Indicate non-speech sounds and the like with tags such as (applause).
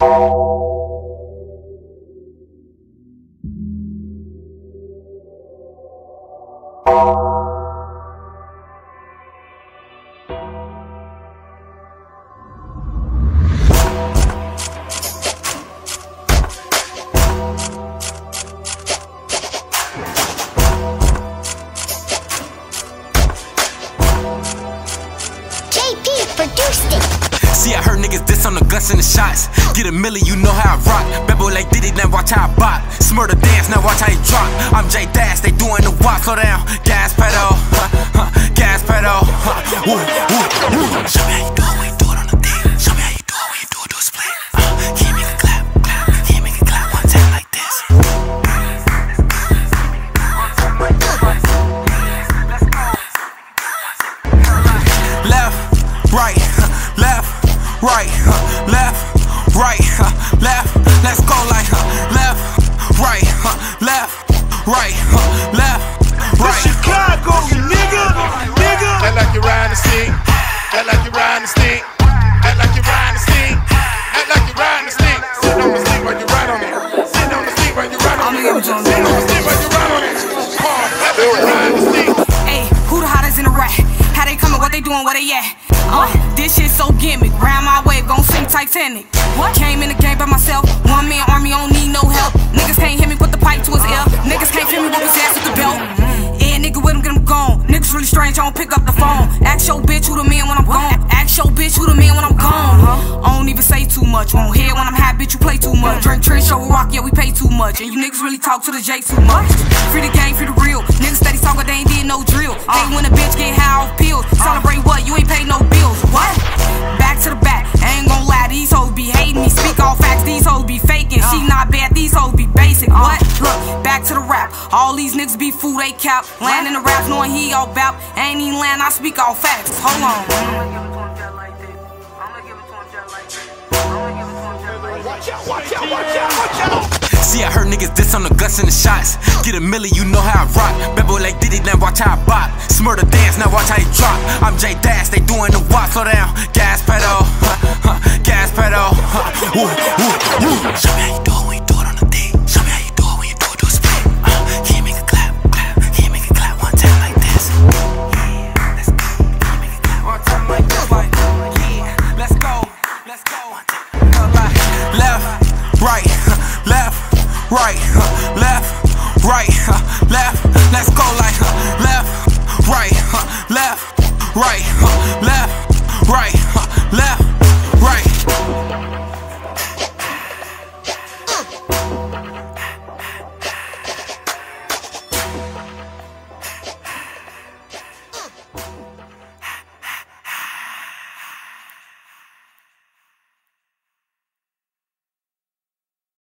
Thank you. See, I heard niggas diss on the guts and the shots. Get a milli, you know how I rock. Bebo like Diddy, now watch how I bop. Smurder dance, now watch how he drop. I'm J Dash, they doing the walk. Slow down, gas pedal, huh, (laughs) huh, gas pedal. Huh. (laughs) Woo, woo, woo. Show me how you do it you do it on the. Show me how you do it you do it. Uh, make a clap, clap? Make a clap one like this? left, right, (laughs) left, right, huh, left, right, huh, left. Let's go like huh, left, right, huh, left, right, huh, left, right. Chicago, nigga, nigga. Act like you're riding the stick. Act like you're riding the stick. Act like you're riding the stick. Act like you're riding the stick. Sit on the stick while you ride on it. Sit on the stick while you ride on it. Sit on the stick while you ride on it. Hard. Act like you're riding the stick. Ayy, who the hottest in the rat? How they coming, what they doing, where they at? This shit so gimmick. Round my wave, gon' sing Titanic. What? Came in the game by myself. One man army, don't need no help. Niggas can't hear me, put the pipe to his ear. Niggas can't feel me, with his ass with the belt. Yeah, nigga with him, get him gone. Niggas really strange, I don't pick up the phone. Ask your bitch who the man when I'm gone. Ask your bitch who the man when I'm uh-huh. gone. I don't even say too much. Won't hear when I'm high, bitch, you play too much. Drink Trish, show rock, yeah, we pay too much. And you niggas really talk to the J too much. Free the game, basic. What? Look, back to the rap. All these niggas be fool, they cap. Landing in the raps, knowing he all bap. Ain't even land, I speak all facts. Hold on. See, I heard niggas diss on the guts and the shots. Get a milli, you know how I rock. Bebo like Diddy, now watch how I bop. Smurder dance, now watch how he right, left, right, left, right, left. Let's go like left, right, left, right,